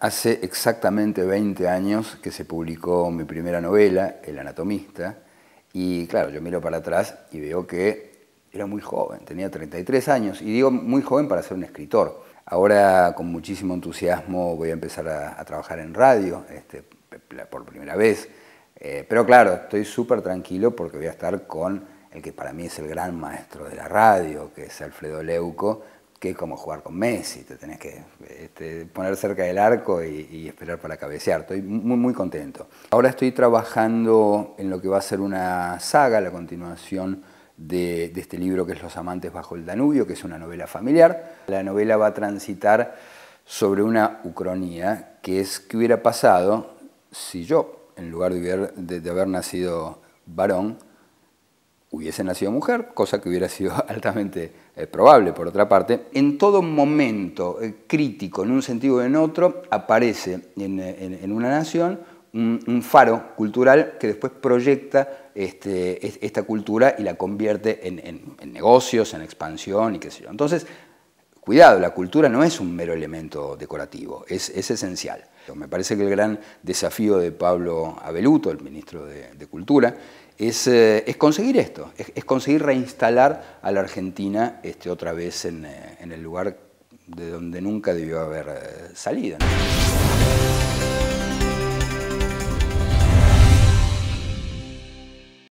hace exactamente 20 años que se publicó mi primera novela, El anatomista, y claro, yo miro para atrás y veo que era muy joven, tenía 33 años, y digo muy joven para ser un escritor. Ahora con muchísimo entusiasmo voy a empezar a, trabajar en radio este, por primera vez, eh, pero claro, estoy súper tranquilo porque voy a estar con el que para mí es el gran maestro de la radio, que es Alfredo Leuco, que es como jugar con Messi, te tenés que este, poner cerca del arco y, esperar para cabecear. Estoy muy, muy contento. Ahora estoy trabajando en lo que va a ser una saga, la continuación de, este libro que es Los amantes bajo el Danubio, que es una novela familiar. La novela va a transitar sobre una ucronía, que es qué hubiera pasado si yo, en lugar de haber nacido varón, hubiese nacido mujer, cosa que hubiera sido altamente eh, probable por otra parte, en todo momento eh, crítico, en un sentido o en otro, aparece en, una nación un, faro cultural que después proyecta este, esta cultura y la convierte en, negocios, en expansión y qué sé yo. Entonces, cuidado, la cultura no es un mero elemento decorativo, es, esencial. Me parece que el gran desafío de Pablo Abeluto, el ministro de Cultura, eh, es, conseguir esto, es, conseguir reinstalar a la Argentina este, otra vez en, eh, en, el lugar de donde nunca debió haber eh, salido.